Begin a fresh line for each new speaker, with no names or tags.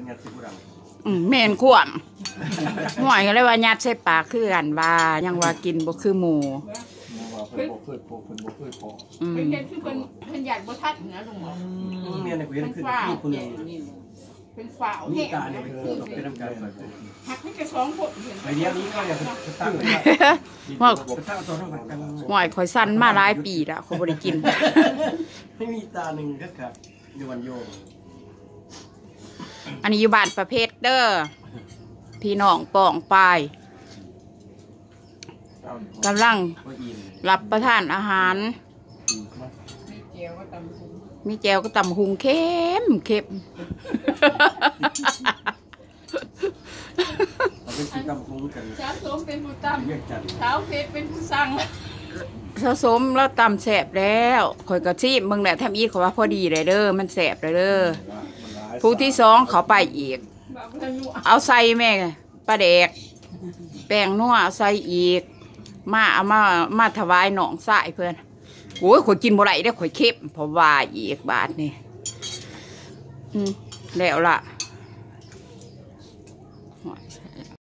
เป็นยัดสิบุรัง
อืมแม่นขวมหน่อยก็เลยว่ายัดใส่ปากคือกันว่ายังว่ากินบ่คือหมู
มองว่าเพิ่นบ่เคยโปเพิ่นบ่เคยพอ
อืม
เป็นเห็นคือเป็นเป็นหยาดบ่ทัดนะลุงหมอ
เมียเนี่ยกูเห็น
เป็น
ขึ้น
ฝ้า
ที่คนหนึง
เป็นฝ้า
มี
แห้ง
ตาเนี่ยเป็นเป็นน้ำการใส่
หักให้แค่สองคนเห็น
ไปเดียวนี้ก็เนี่ยจะตั้งไป
ว่า
จะตั้งตัวเท่ากัน
หน่อยข่อยสั้นมาหลายปีแล้วข่อยบ่ได้กิน
ไม่มีตาหนึ่งก็ครับอยู่วันโยม
อันนี้อยู่บ้านประเภทเด้อพี่น้องป้องปายกำลัง
ก็อิน
รับประทานอาหาร
เจียวก็ตำซุป
มีแจวก็ตำหุงเข้มเข้ม
เราเป็นสีกำคุ้งกัน
สาวสมเป็นผู้ต
เรียกจันำ
สาวเพชรเป็นผู้สั่ง
ผสมแล้วตำแสบแล้วข่อยก็ซีบมึงแหละทำอีกเขาว่าพอดีเลยเด้อมันแสบเลยเด้อ ผู้ที่สองเขาไปอีก เอาใส่แม่ปลาแดก แป้งนัวใส่อีก มาเอามามาถวายหนองสายเพื่อนโอ้ยข่อยกินบ่ไรได้ข่อยเค็มเพราะว่าอีกบาทนี่แล้วล่ะ